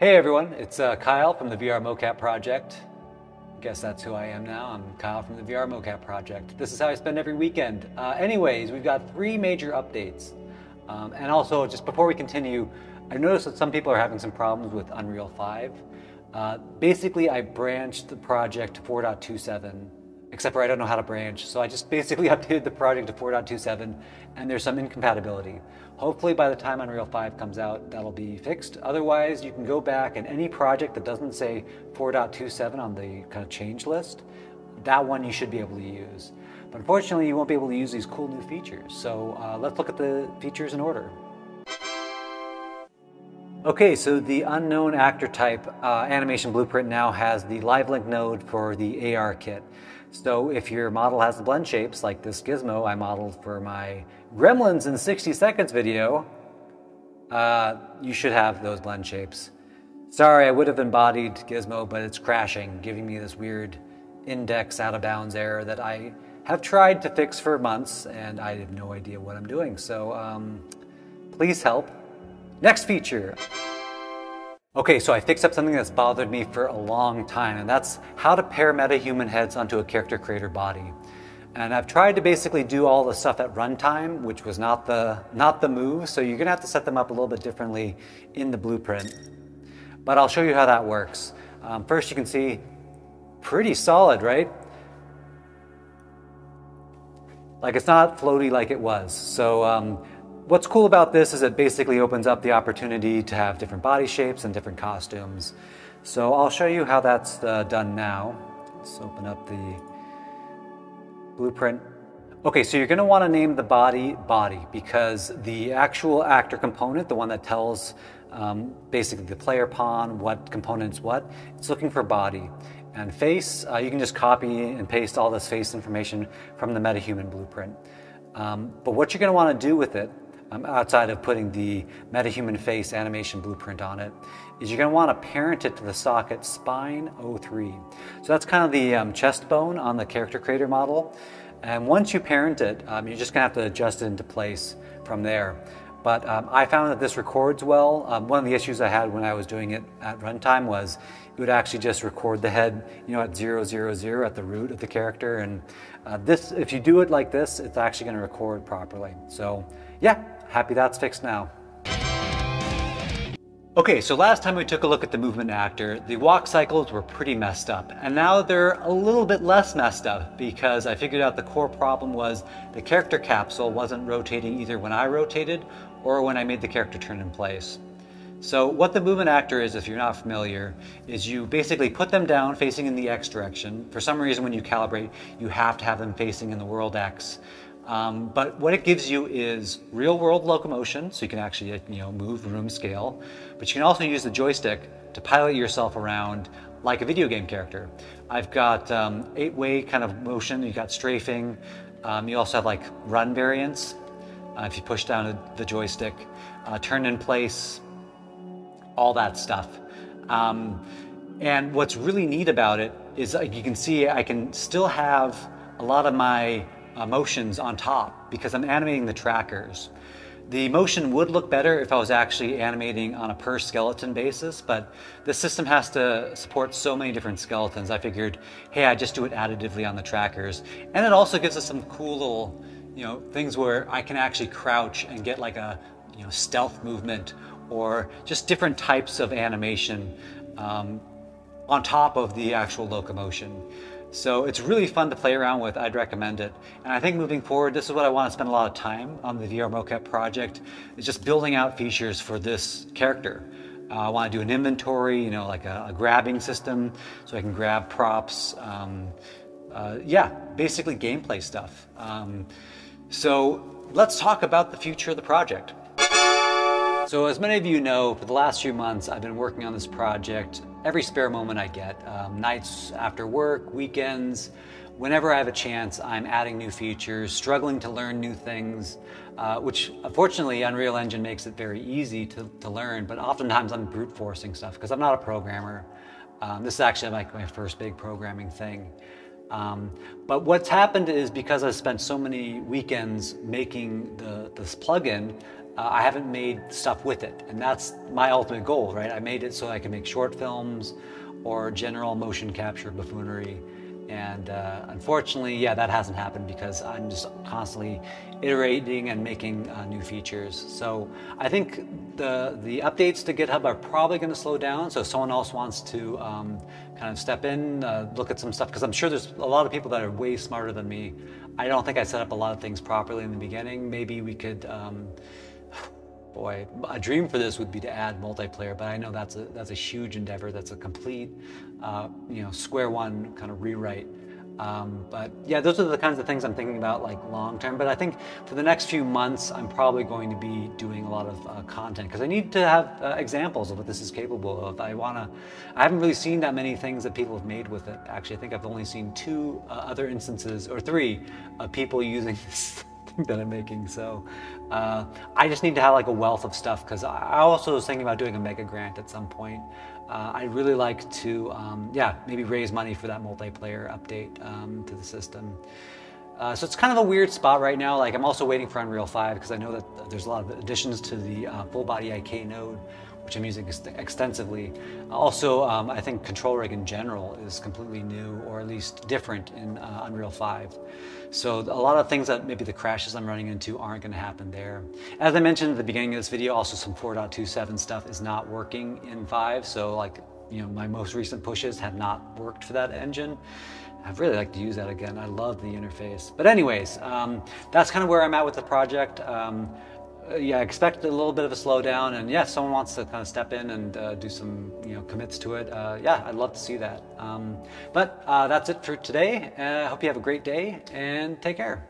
Hey everyone, it's uh, Kyle from the VR Mocap Project. Guess that's who I am now. I'm Kyle from the VR Mocap Project. This is how I spend every weekend. Uh, anyways, we've got three major updates. Um, and also, just before we continue, I noticed that some people are having some problems with Unreal 5. Uh, basically, I branched the project to 4.27 except for I don't know how to branch. So I just basically updated the project to 4.27 and there's some incompatibility. Hopefully by the time Unreal 5 comes out, that'll be fixed. Otherwise, you can go back and any project that doesn't say 4.27 on the kind of change list, that one you should be able to use. But unfortunately, you won't be able to use these cool new features. So uh, let's look at the features in order. Okay, so the unknown actor type uh, animation blueprint now has the live link node for the AR kit. So if your model has blend shapes, like this gizmo I modeled for my Gremlins in 60 seconds video, uh, you should have those blend shapes. Sorry, I would have embodied Gizmo, but it's crashing, giving me this weird index out of bounds error that I have tried to fix for months, and I have no idea what I'm doing. So um, please help. Next feature. Okay, so I fixed up something that's bothered me for a long time, and that's how to pair metahuman heads onto a character creator body. And I've tried to basically do all the stuff at runtime, which was not the, not the move, so you're gonna have to set them up a little bit differently in the blueprint. But I'll show you how that works. Um, first, you can see pretty solid, right? Like it's not floaty like it was. So um, what's cool about this is it basically opens up the opportunity to have different body shapes and different costumes. So I'll show you how that's uh, done now. Let's open up the blueprint. Okay, so you're going to want to name the body body because the actual actor component, the one that tells um, basically the player pawn what components what, it's looking for body. And face, uh, you can just copy and paste all this face information from the MetaHuman blueprint. Um, but what you're going to want to do with it um, outside of putting the MetaHuman face animation blueprint on it, is you're going to want to parent it to the socket spine 03. So that's kind of the um, chest bone on the character creator model. And once you parent it, um, you're just going to have to adjust it into place from there. But um, I found that this records well. Um, one of the issues I had when I was doing it at runtime was it would actually just record the head, you know, at zero zero zero at the root of the character. And uh, this, if you do it like this, it's actually going to record properly. So yeah, happy that's fixed now. Okay, so last time we took a look at the movement actor, the walk cycles were pretty messed up. And now they're a little bit less messed up because I figured out the core problem was the character capsule wasn't rotating either when I rotated or when I made the character turn in place. So what the movement actor is, if you're not familiar, is you basically put them down facing in the X direction. For some reason when you calibrate, you have to have them facing in the world X. Um, but what it gives you is real world locomotion, so you can actually you know, move room scale, but you can also use the joystick to pilot yourself around like a video game character. I've got um, eight way kind of motion, you've got strafing, um, you also have like run variants, uh, if you push down the joystick, uh, turn in place, all that stuff. Um, and what's really neat about it is like, you can see I can still have a lot of my motions on top because I'm animating the trackers. The motion would look better if I was actually animating on a per skeleton basis, but the system has to support so many different skeletons. I figured, hey, I just do it additively on the trackers. And it also gives us some cool little, you know, things where I can actually crouch and get like a, you know, stealth movement or just different types of animation um, on top of the actual locomotion. So it's really fun to play around with. I'd recommend it. And I think moving forward, this is what I want to spend a lot of time on the VR mocap project, is just building out features for this character. Uh, I want to do an inventory, you know, like a, a grabbing system, so I can grab props. Um, uh, yeah, basically gameplay stuff. Um, so let's talk about the future of the project. So as many of you know, for the last few months, I've been working on this project every spare moment I get. Um, nights after work, weekends, whenever I have a chance, I'm adding new features, struggling to learn new things, uh, which unfortunately Unreal Engine makes it very easy to, to learn, but oftentimes I'm brute forcing stuff because I'm not a programmer. Um, this is actually like my first big programming thing. Um, but what's happened is because I've spent so many weekends making the, this plugin, uh, I haven't made stuff with it. And that's my ultimate goal, right? I made it so I can make short films or general motion capture buffoonery. And uh, unfortunately, yeah, that hasn't happened because I'm just constantly iterating and making uh, new features. So I think the the updates to GitHub are probably going to slow down. So if someone else wants to um, kind of step in, uh, look at some stuff, because I'm sure there's a lot of people that are way smarter than me. I don't think I set up a lot of things properly in the beginning. Maybe we could. Um, boy, a dream for this would be to add multiplayer, but I know that's a that's a huge endeavor. That's a complete, uh, you know, square one kind of rewrite. Um, but yeah, those are the kinds of things I'm thinking about like long term. But I think for the next few months, I'm probably going to be doing a lot of uh, content because I need to have uh, examples of what this is capable of. I want to, I haven't really seen that many things that people have made with it. Actually, I think I've only seen two uh, other instances or three of people using this that I'm making. So uh, I just need to have like a wealth of stuff because I also was thinking about doing a mega grant at some point. Uh, I'd really like to, um, yeah, maybe raise money for that multiplayer update um, to the system. Uh, so it's kind of a weird spot right now. Like I'm also waiting for Unreal 5 because I know that there's a lot of additions to the uh, full body IK node which I'm using ex extensively. Also, um, I think control rig in general is completely new or at least different in uh, Unreal 5. So a lot of things that maybe the crashes I'm running into aren't going to happen there. As I mentioned at the beginning of this video, also some 4.27 stuff is not working in 5. So like, you know, my most recent pushes have not worked for that engine. I'd really like to use that again. I love the interface. But anyways, um, that's kind of where I'm at with the project. Um, uh, yeah, expect a little bit of a slowdown, and yeah, if someone wants to kind of step in and uh, do some, you know, commits to it, uh, yeah, I'd love to see that. Um, but uh, that's it for today. I hope you have a great day, and take care.